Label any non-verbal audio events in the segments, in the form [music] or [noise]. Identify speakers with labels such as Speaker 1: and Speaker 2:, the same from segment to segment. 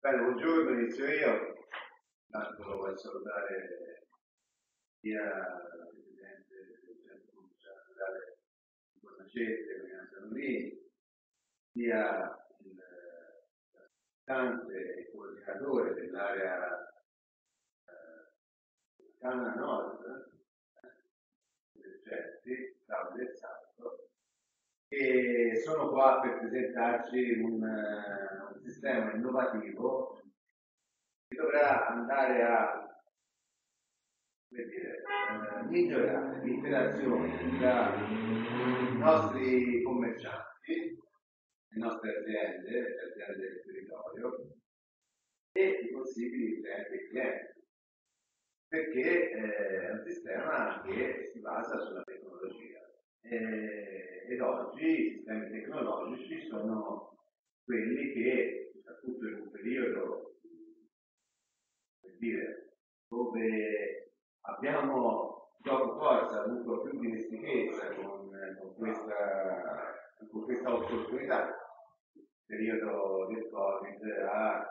Speaker 1: Bene, buongiorno, inizio io. Tanto voglio salutare sia la Presidente del Centro Rurale di Cornacette, Mariana Zanolini, sia il rappresentante e coordinatore dell'area eh, Cana Nord, eh, del CERTI, Claudio Santo, e sono qua per presentarci un, uh, un sistema innovativo che dovrà andare a dire, uh, migliorare l'interazione tra i nostri commercianti, le nostre aziende, le aziende del territorio e i possibili clienti e clienti, perché eh, è un sistema che si basa sulla tecnologia eh, ed oggi i sistemi tecnologici sono quelli che, soprattutto in un periodo per dire, dove abbiamo dopo forza avuto più dimestichezza con, con, questa, con questa opportunità, il periodo del Covid ha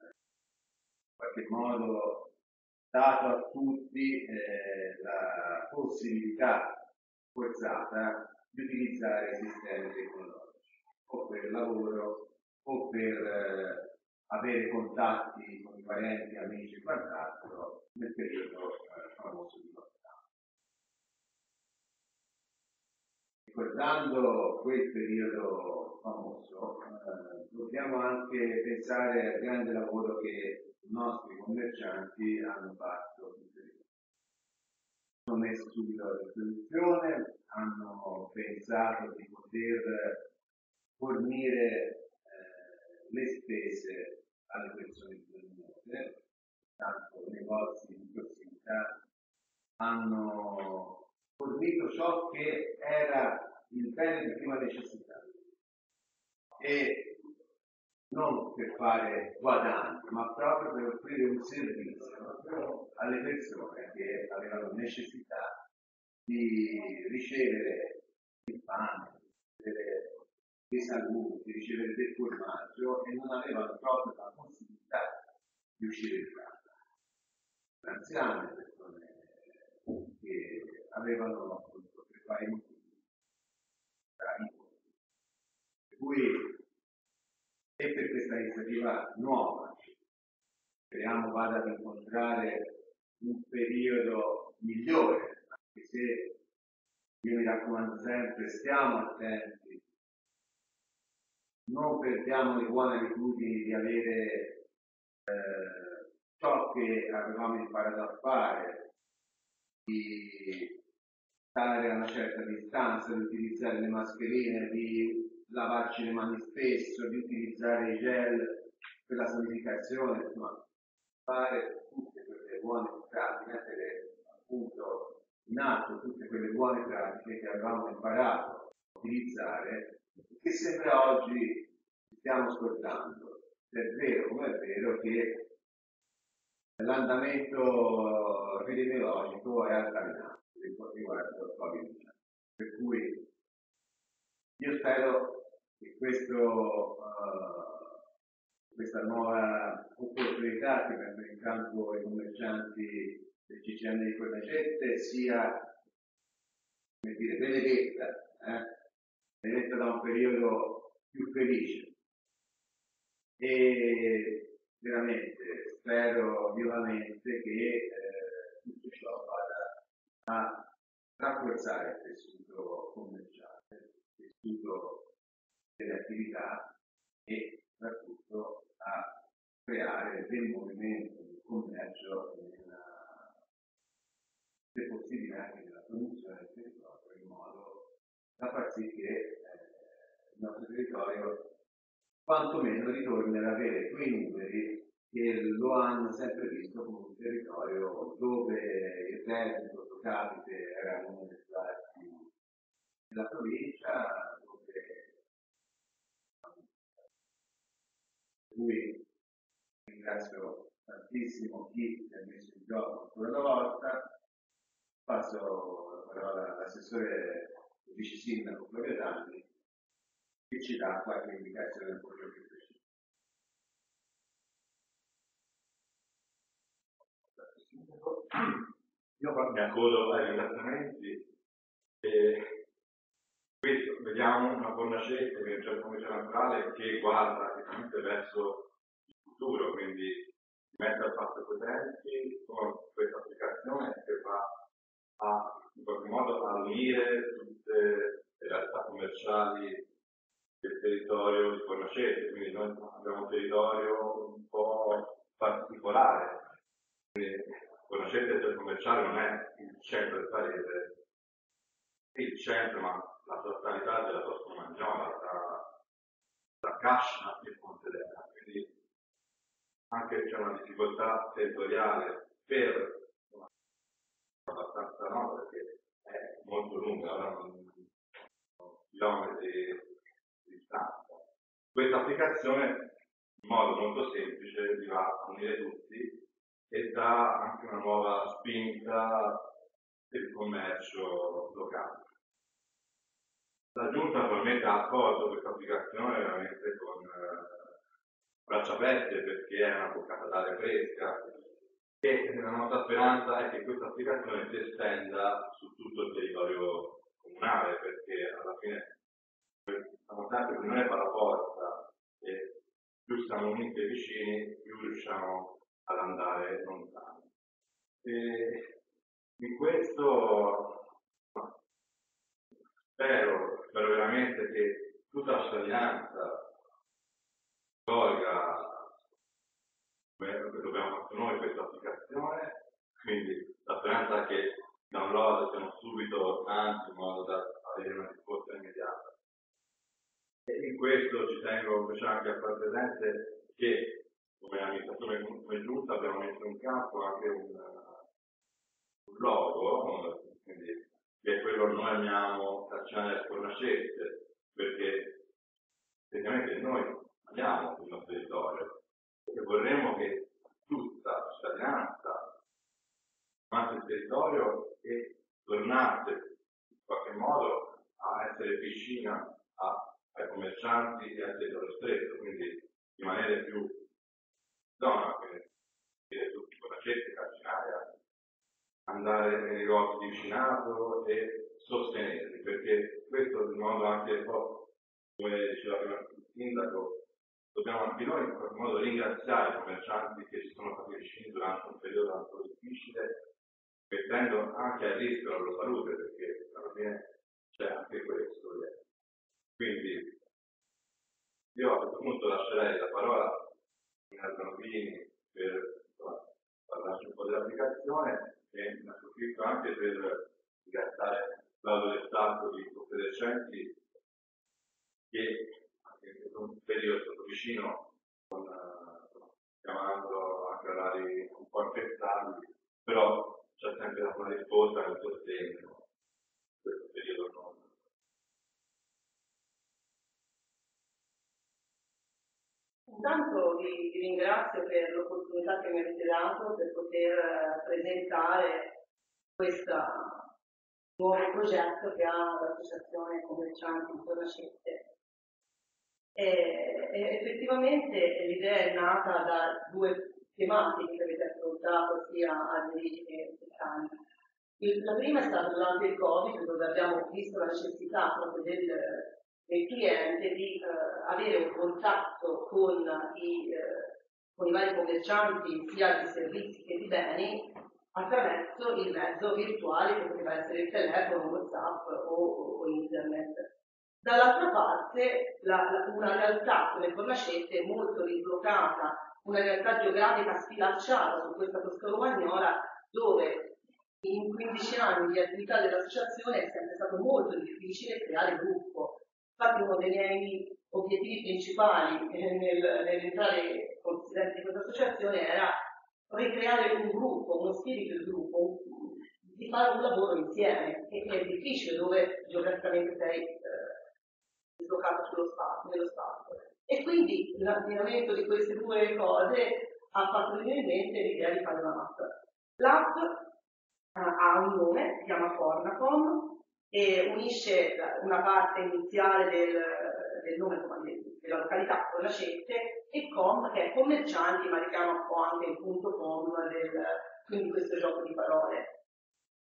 Speaker 1: in qualche modo dato a tutti eh, la possibilità forzata di utilizzare sistemi tecnologici, o per lavoro, o per eh, avere contatti con i parenti, amici e quant'altro nel periodo eh, famoso di lockdown. Ricordando quel periodo famoso, eh, dobbiamo anche pensare al grande lavoro che i nostri commercianti hanno fatto hanno messo subito a disposizione, hanno pensato di poter fornire eh, le spese alle persone bisognose, tanto negozi di prossimità hanno fornito ciò che era il bene di prima necessità. E non per fare guadagni, ma proprio per offrire un servizio alle persone che avevano necessità di ricevere il pane, dei saluti, di ricevere del formaggio e non avevano proprio la possibilità di uscire di casa. Anziane, persone che avevano appunto per vari motivi, per cui e per questa iniziativa nuova. Speriamo vada ad incontrare un periodo migliore, anche se io mi raccomando sempre, stiamo attenti, non perdiamo le buone abitudini di avere eh, ciò che avevamo imparato a fare, di stare a una certa distanza, di utilizzare le mascherine, di lavarci le mani spesso, di utilizzare i gel per la sanificazione, insomma, fare tutte quelle buone pratiche, mettere appunto in atto tutte quelle buone pratiche che avevamo imparato a utilizzare che sembra oggi stiamo scordando. È vero come è vero che l'andamento epidemiologico è altalenante riguardo al Covid. Per cui io spero che questo, uh, questa nuova opportunità che mettono in campo i commercianti del CCN di Cornacette sia come dire, benedetta, eh? benedetta da un periodo più felice. E veramente spero vivamente che eh, tutto ciò vada a rafforzare il tessuto commerciale, il tessuto delle attività e soprattutto a creare del movimento del commercio nella, se possibile anche nella produzione del territorio in modo da far sì che eh, il nostro territorio quantomeno ritorni ad avere quei numeri che lo hanno sempre visto come un territorio dove il reddito pro capite era uno dei più della provincia, Per cui ringrazio tantissimo chi mi ha messo in gioco ancora una volta. Passo la parola all'assessore vice sindaco Flavio Tanni che ci dà qualche indicazione un po' più precisa.
Speaker 2: Io mi accodo ai ringraziamenti e questo, vediamo una fornace come naturale che guarda chiaramente verso il futuro, quindi mette al passo presenti con questa applicazione che va a in qualche modo a unire tutte le realtà commerciali del territorio di Fornacete, quindi noi abbiamo un territorio un po' particolare, quindi Fornacete del commerciale non è il centro del paese, è il centro, ma la totalità della Toscana Magnola, tra, tra Cascia e Pontedera, quindi anche c'è una difficoltà territoriale per abbastanza no, perché è molto lunga, non, chilometri di distanza. Questa applicazione in modo molto semplice vi va a unire tutti e dà anche una nuova spinta per il commercio locale. La giunta attualmente ha accolto questa applicazione veramente con eh, braccia aperte perché è una boccata d'aria fresca e la nostra speranza è che questa applicazione si estenda su tutto il territorio comunale perché alla fine siamo sempre l'unione fa la forza e più siamo uniti e vicini più riusciamo ad andare lontano. E in questo spero, spero veramente che tutta la cittadinanza colga come dobbiamo fatto noi questa applicazione, quindi la speranza è che i download siano subito tanti in modo da avere una risposta immediata. E in questo ci tengo invece anche a far presente che come amministrazione come giunta abbiamo messo in campo anche un, un logo, quindi, che è quello che noi amiamo Cacciare Fornacette, perché tecnicamente noi amiamo il nostro territorio e vorremmo che tutta la cittadinanza tornasse il territorio e tornasse in qualche modo a essere vicina a, ai commercianti e al territorio stretto, quindi rimanere più zona, quindi tutti con la cerca, carcinaria, andare nei negozi di vicinato e sostenerli, perché questo di modo anche un po', come diceva prima il sindaco, dobbiamo anche noi in qualche modo ringraziare i commercianti che ci sono stati vicini durante un periodo tanto difficile, mettendo anche a rischio la loro salute, perché alla fine c'è anche questo. Quindi io a questo punto lascerei la parola a Zanobini per parlarci un po' dell'applicazione e ne approfitto anche per del Stato di Confedercenti che in un periodo stato vicino, con, chiamando anche orari un po' impensabili, però c'è sempre una risposta nel sostegno in questo periodo non.
Speaker 3: Intanto vi, vi, ringrazio per l'opportunità che mi avete dato per poter eh, presentare questo nuovo progetto che ha l'Associazione Commercianti di Tornacette e, e effettivamente l'idea è nata da due tematiche che avete affrontato sia a Dirigi che Cani. La prima è stata durante il Covid, dove abbiamo visto la necessità proprio del, del cliente di eh, avere un contatto con i, eh, con i vari commercianti sia di servizi che di beni attraverso il mezzo virtuale che poteva essere il telefono, WhatsApp o, o internet. Dall'altra parte la, la, una realtà come Fornacette molto dislocata, una realtà geografica sfilacciata su questa costa romagnola dove in 15 anni di attività dell'associazione è sempre stato molto difficile creare gruppo. Infatti uno dei miei obiettivi principali eh, nel, nell'entrare come presidente di questa associazione era ricreare un gruppo, uno spirito di gruppo, di fare un lavoro insieme, che è difficile dove geograficamente sei eh, dislocato spazio, nello spazio. E quindi l'abbinamento di queste due cose ha fatto venire in mente l'idea di fare un'app. L'app uh, ha un nome, si chiama Fornacom, e unisce una parte iniziale del, del nome della località con la Fornacette e com che è commercianti ma richiama un po' anche il punto com del, quindi questo gioco di parole.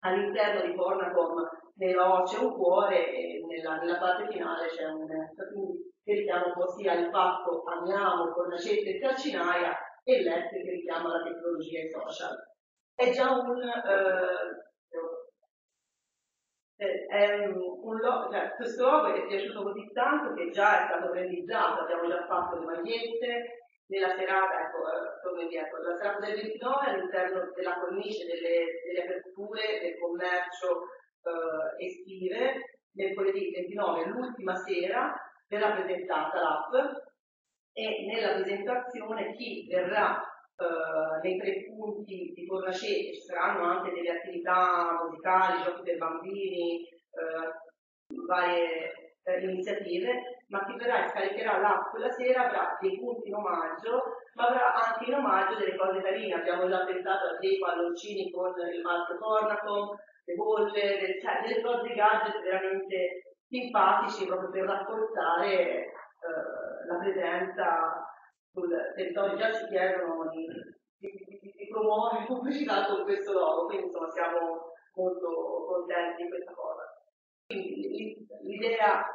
Speaker 3: all'interno di Cornacom nella c'è un cuore e nella, nella parte finale c'è un quindi che richiama un po' sia il fatto amiamo cornacette e calcinaia e l'Et che richiama la tecnologia e social. È già un, eh, è un, un logo, cioè, questo logo è piaciuto così tanto che già è stato realizzato, abbiamo già fatto le magliette, nella serata, ecco, eh, torno indietro, la serata del 29 all'interno della cornice delle, delle aperture del commercio eh, estive, mercoledì 29, l'ultima sera, verrà presentata l'app e nella presentazione chi verrà eh, nei tre punti di Tornacete ci saranno anche delle attività musicali, giochi per bambini, eh, varie eh, iniziative, ma chi verrà e scaricherà l'app quella sera avrà dei punti in omaggio, ma avrà anche in omaggio delle cose carine. Abbiamo già pensato a dei palloncini con il marchio Tornacom, le bolle, cioè, delle cose gadget veramente simpatici proprio per rafforzare eh, la presenza sul territorio già ci chiedono di, di, di, di promuovere pubblicità con questo logo, quindi insomma siamo molto contenti di questa cosa. Quindi l'idea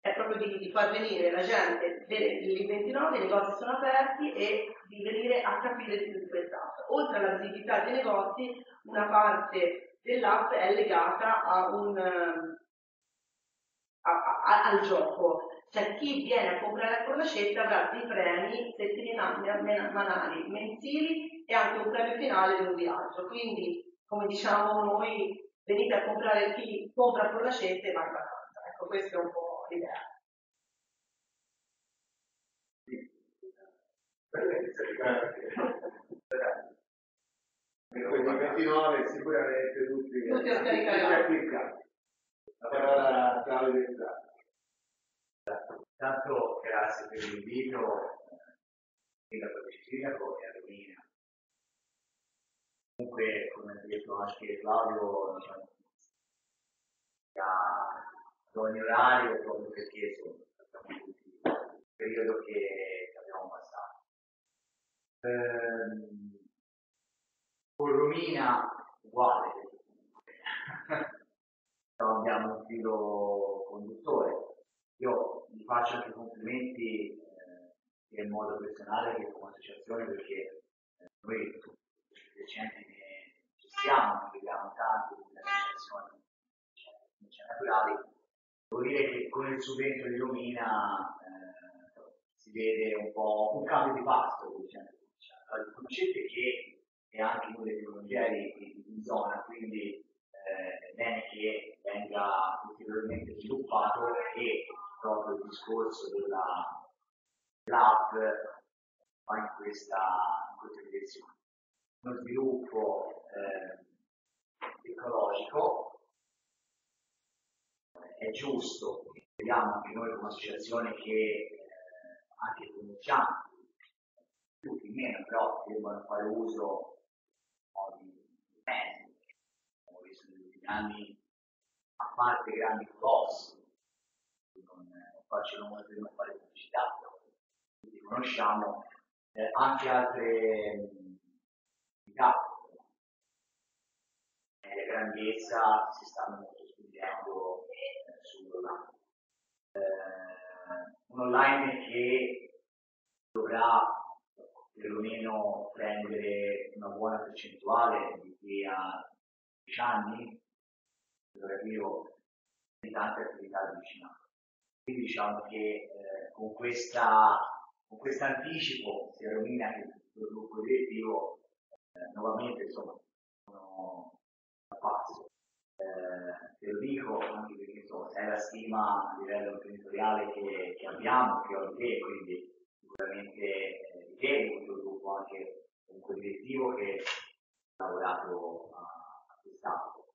Speaker 3: è proprio di, di, far venire la gente il 29, i negozi sono aperti e di venire a capire più di quest'app. Oltre alla visibilità dei negozi, una parte dell'app è legata a un, a, a, al gioco, cioè chi viene a comprare la cornacetta avrà dei premi settimanali, mensili e anche un premio finale di un viaggio. Quindi, come diciamo noi, venite a comprare chi compra cornacette e va in vacanza. Ecco, questa è un po' l'idea.
Speaker 1: Il 29 sicuramente tutti,
Speaker 3: tutti a scaricare.
Speaker 1: La parola a Claudio Entrato.
Speaker 4: Tanto grazie per l'invito, Sindaco di Sindaco e a Romina. Comunque, come ha detto anche Claudio, diciamo, ad ogni orario proprio perché sono tutti il periodo che abbiamo passato. Ehm, con Romina uguale, [laughs] abbiamo un filo conduttore io vi faccio anche complimenti eh, in modo personale che come associazione perché eh, noi decenni ne ci siamo, ne vediamo tanto di associazioni cioè, naturali. Devo dire che con il subentro di Lumina eh, si vede un po' un cambio di passo, diciamo. Allora, conoscete che è anche uno dei pionieri in zona, quindi eh, è bene che venga ulteriormente sviluppato e proprio il discorso della, dell'app va in questa, in questa direzione. Uno sviluppo eh, ecologico è giusto, vediamo anche noi come associazione che eh, anche conosciamo più che meno, però devono fare uso di mezzi, come visto negli ultimi anni, a parte grandi colossi faccio nome per non fare pubblicità, quindi conosciamo eh, anche altre attività. La grandezza si stanno molto studiando eh, sull'online. Eh, un online che dovrà perlomeno prendere una buona percentuale di qui a 10 anni, relativo di tante attività di vicinato. Quindi diciamo che eh, con, questa, con questo anticipo sia Romina che il gruppo direttivo eh, nuovamente insomma sono a passo. Eh, te lo dico anche perché insomma, sei la stima a livello imprenditoriale che, che abbiamo, che ho di te, quindi sicuramente eh, di te il gruppo anche comunque direttivo che ha lavorato a, a quest'ambito.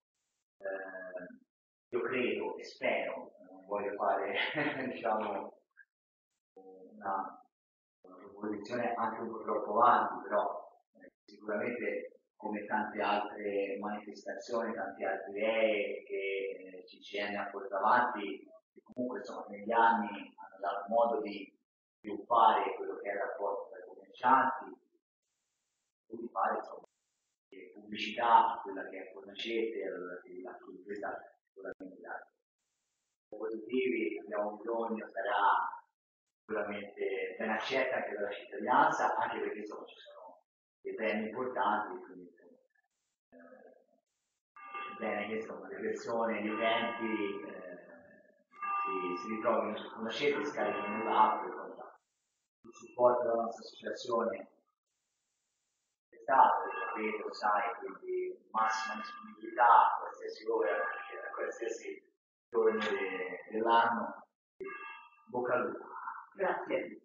Speaker 4: Eh, io credo e spero voglio fare [laughs] diciamo, una, una proposizione anche un po' troppo avanti, però eh, sicuramente come tante altre manifestazioni, tante altre idee che eh, CCN ha portato avanti, che comunque insomma, negli anni hanno dato modo di sviluppare quello che è il rapporto tra i commercianti, di fare insomma, pubblicità, quella che è Fornacete, l'attività che questa sicuramente dati positivi abbiamo bisogno sarà sicuramente ben accetta anche dalla cittadinanza, anche perché insomma ci sono dei temi importanti, quindi eh, è bene che insomma, le persone, gli utenti eh, si, si ritrovino su una scelta e scaricano l'app, il supporto della nostra associazione è stato, lo sai, quindi massima disponibilità a qualsiasi ora, a qualsiasi dell'anno. Bocca al lupo.
Speaker 3: Grazie.